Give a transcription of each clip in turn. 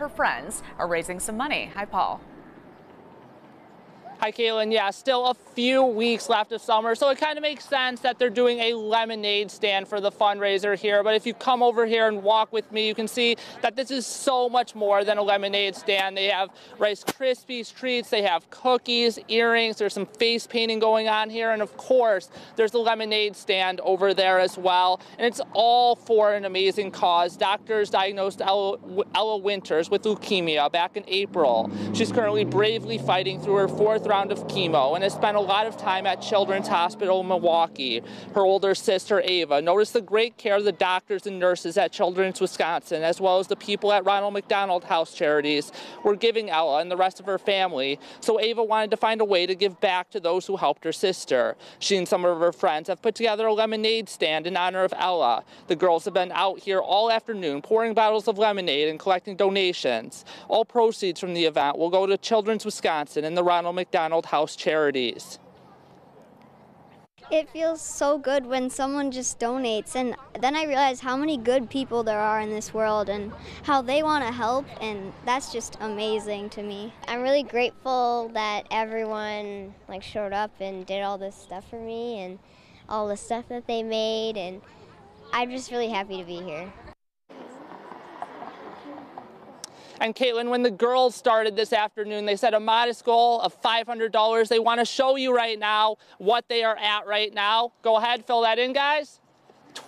her friends are raising some money. Hi, Paul. Hi, Caitlin. Yeah, still a few weeks left of summer, so it kind of makes sense that they're doing a lemonade stand for the fundraiser here. But if you come over here and walk with me, you can see that this is so much more than a lemonade stand. They have Rice Krispies treats, they have cookies, earrings, there's some face painting going on here, and of course, there's the lemonade stand over there as well. And it's all for an amazing cause. Doctors diagnosed Ella, Ella Winters with leukemia back in April. She's currently bravely fighting through her fourth round of chemo and has spent a lot of time at Children's Hospital Milwaukee. Her older sister, Ava, noticed the great care of the doctors and nurses at Children's Wisconsin, as well as the people at Ronald McDonald House Charities, were giving Ella and the rest of her family. So Ava wanted to find a way to give back to those who helped her sister. She and some of her friends have put together a lemonade stand in honor of Ella. The girls have been out here all afternoon pouring bottles of lemonade and collecting donations. All proceeds from the event will go to Children's Wisconsin and the Ronald McDonald McDonald House Charities. It feels so good when someone just donates, and then I realize how many good people there are in this world and how they want to help, and that's just amazing to me. I'm really grateful that everyone like showed up and did all this stuff for me, and all the stuff that they made, and I'm just really happy to be here. And Caitlin, when the girls started this afternoon, they set a modest goal of $500. They want to show you right now what they are at right now. Go ahead, fill that in, guys.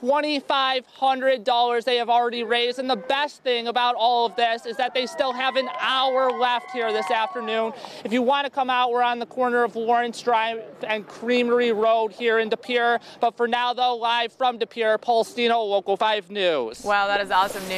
$2,500 they have already raised. And the best thing about all of this is that they still have an hour left here this afternoon. If you want to come out, we're on the corner of Lawrence Drive and Creamery Road here in De Pere. But for now, though, live from De Pere, Paul Steno, Local 5 News. Wow, that is awesome news.